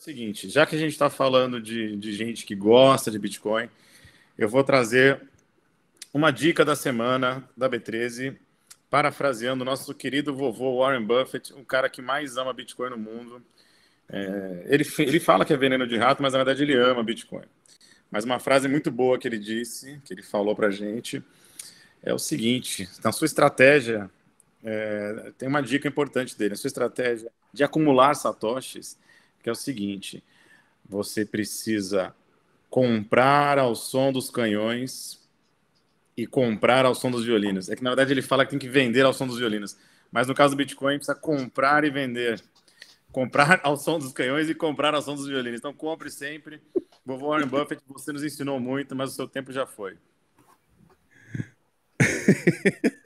seguinte, já que a gente está falando de, de gente que gosta de Bitcoin, eu vou trazer uma dica da semana da B13, parafraseando nosso querido vovô Warren Buffett, o cara que mais ama Bitcoin no mundo. É, ele, ele fala que é veneno de rato, mas na verdade ele ama Bitcoin. Mas uma frase muito boa que ele disse, que ele falou para gente, é o seguinte: na sua estratégia, é, tem uma dica importante dele, na sua estratégia de acumular satoshis, que é o seguinte: você precisa comprar ao som dos canhões e comprar ao som dos violinos. É que na verdade ele fala que tem que vender ao som dos violinos, mas no caso do Bitcoin precisa comprar e vender. Comprar ao som dos canhões e comprar ao som dos violinos. Então compre sempre. Vovô Warren Buffett, você nos ensinou muito, mas o seu tempo já foi.